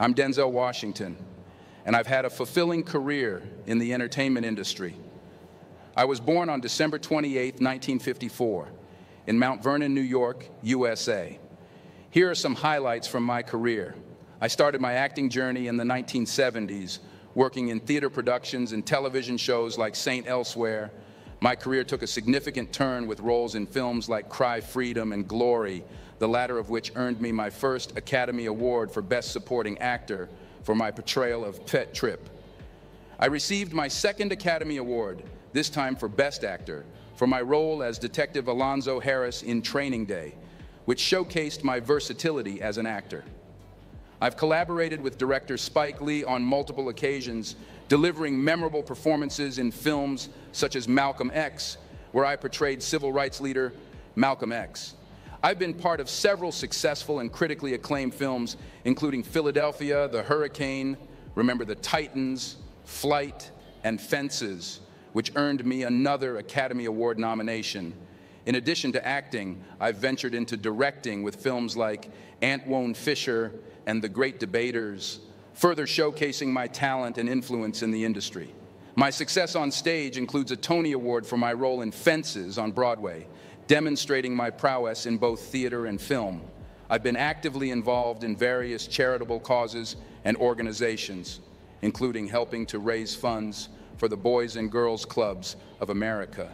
I'm Denzel Washington, and I've had a fulfilling career in the entertainment industry. I was born on December 28, 1954, in Mount Vernon, New York, USA. Here are some highlights from my career. I started my acting journey in the 1970s, working in theater productions and television shows like St. Elsewhere. My career took a significant turn with roles in films like Cry Freedom and Glory, the latter of which earned me my first Academy Award for Best Supporting Actor for my portrayal of Pet Trip. I received my second Academy Award, this time for Best Actor, for my role as Detective Alonzo Harris in Training Day, which showcased my versatility as an actor. I've collaborated with director Spike Lee on multiple occasions, delivering memorable performances in films such as Malcolm X, where I portrayed civil rights leader Malcolm X. I've been part of several successful and critically acclaimed films, including Philadelphia, The Hurricane, Remember the Titans, Flight, and Fences, which earned me another Academy Award nomination. In addition to acting, I've ventured into directing with films like Antwone Fisher and The Great Debaters, further showcasing my talent and influence in the industry. My success on stage includes a Tony Award for my role in Fences on Broadway, demonstrating my prowess in both theater and film. I've been actively involved in various charitable causes and organizations, including helping to raise funds for the Boys and Girls Clubs of America.